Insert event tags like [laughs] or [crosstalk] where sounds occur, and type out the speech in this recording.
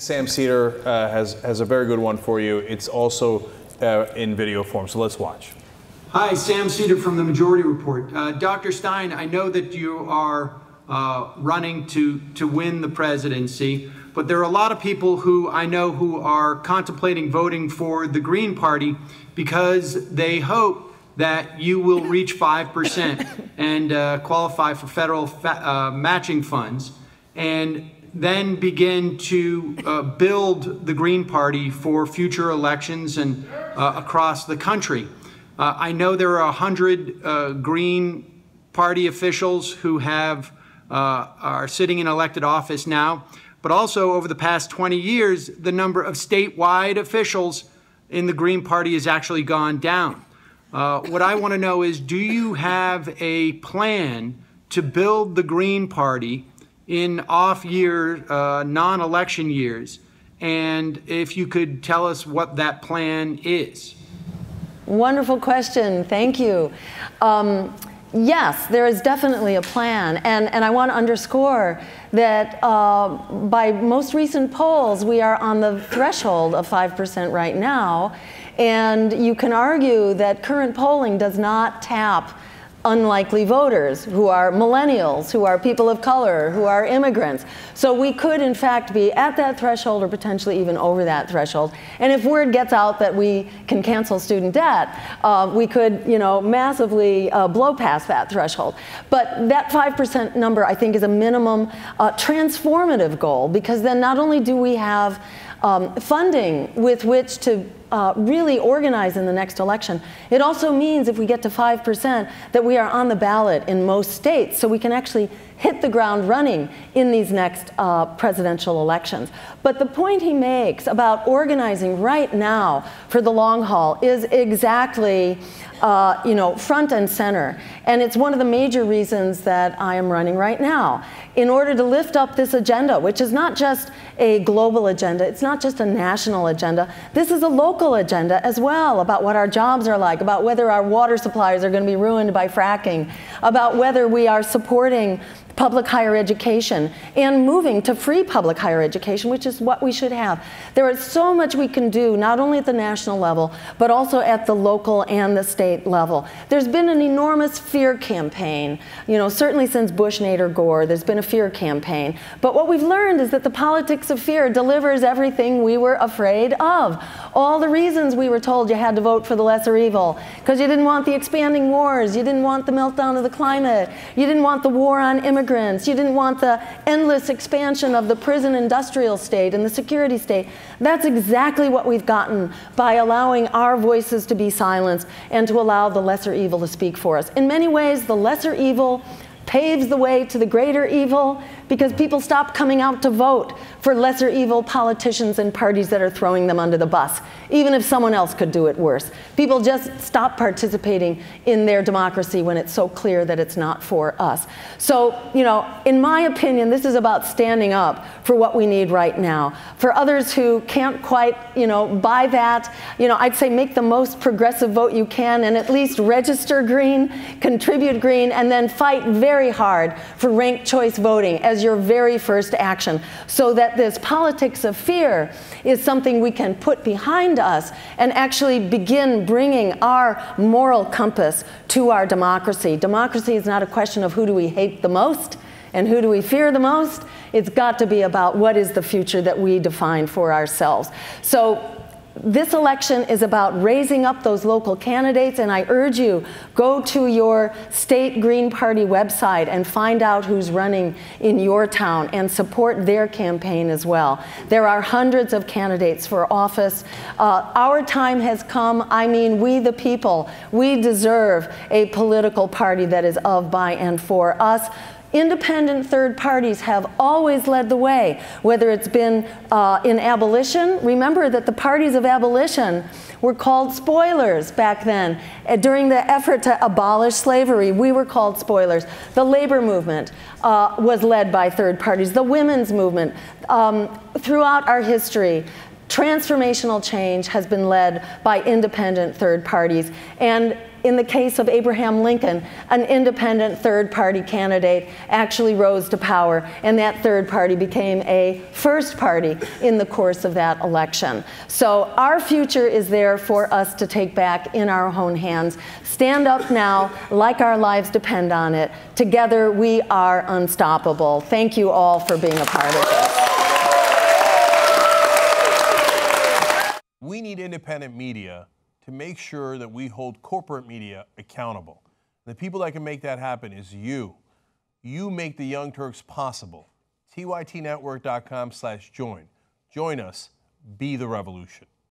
Sam Seder uh, has, has a very good one for you. It's also uh, in video form, so let's watch. Hi, Sam Seder from the Majority Report. Uh, Dr. Stein, I know that you are uh, running to, to win the presidency, but there are a lot of people who I know who are contemplating voting for the Green Party because they hope that you will reach 5% [laughs] and uh, qualify for federal uh, matching funds. And then begin to uh, build the Green Party for future elections and uh, across the country. Uh, I know there are 100 uh, Green Party officials who have uh, are sitting in elected office now, but also over the past 20 years, the number of statewide officials in the Green Party has actually gone down. Uh, what I want to know is, do you have a plan to build the Green Party in off year, uh, non election years? And if you could tell us what that plan is. Wonderful question. Thank you. Um, yes, there is definitely a plan. And, and I want to underscore that uh, by most recent polls, we are on the threshold of 5% right now. And you can argue that current polling does not tap unlikely voters who are millennials, who are people of color, who are immigrants. So we could, in fact, be at that threshold or potentially even over that threshold. And if word gets out that we can cancel student debt, uh, we could, you know, massively uh, blow past that threshold. But that 5% number, I think, is a minimum uh, transformative goal because then not only do we have um, funding with which to uh, really organize in the next election. It also means if we get to 5% that we are on the ballot in most states so we can actually hit the ground running in these next uh, presidential elections. But the point he makes about organizing right now for the long haul is exactly uh, you know, front and center. And it's one of the major reasons that I am running right now in order to lift up this agenda, which is not just a global agenda, it's not just a national agenda. This is a local agenda as well about what our jobs are like, about whether our water supplies are going to be ruined by fracking, about whether we are supporting public higher education and moving to free public higher education, which is what we should have. There is so much we can do, not only at the national level, but also at the local and the state level. There's been an enormous fear campaign, you know, certainly since Bush, Nader, Gore, there's been a fear campaign. But what we've learned is that the politics of fear delivers everything we were afraid of. All the reasons we were told you had to vote for the lesser evil, because you didn't want the expanding wars, you didn't want the meltdown of the climate, you didn't want the war on immigrants, immigrants. You didn't want the endless expansion of the prison industrial state and the security state. That's exactly what we've gotten by allowing our voices to be silenced and to allow the lesser evil to speak for us. In many ways, the lesser evil paves the way to the greater evil because people stop coming out to vote for lesser evil politicians and parties that are throwing them under the bus, even if someone else could do it worse. People just stop participating in their democracy when it's so clear that it's not for us. So, you know, in my opinion, this is about standing up for what we need right now. For others who can't quite, you know, buy that, you know, I'd say make the most progressive vote you can and at least register green, contribute green, and then fight very hard for ranked choice voting as your very first action so that this politics of fear is something we can put behind us and actually begin bringing our moral compass to our democracy. Democracy is not a question of who do we hate the most and who do we fear the most? It's got to be about what is the future that we define for ourselves. So this election is about raising up those local candidates, and I urge you, go to your state Green Party website and find out who's running in your town and support their campaign as well. There are hundreds of candidates for office. Uh, our time has come. I mean, we the people, we deserve a political party that is of, by, and for us. Independent third parties have always led the way, whether it's been uh, in abolition. Remember that the parties of abolition were called spoilers back then. Uh, during the effort to abolish slavery, we were called spoilers. The labor movement uh, was led by third parties, the women's movement. Um, throughout our history, transformational change has been led by independent third parties. And in the case of Abraham Lincoln, an independent third party candidate actually rose to power, and that third party became a first party in the course of that election. So our future is there for us to take back in our own hands. Stand up now, like our lives depend on it. Together, we are unstoppable. Thank you all for being a part of this. We need independent media to make sure that we hold corporate media accountable. The people that can make that happen is you. You make the Young Turks possible. tytnetwork.com slash join. Join us. Be the revolution.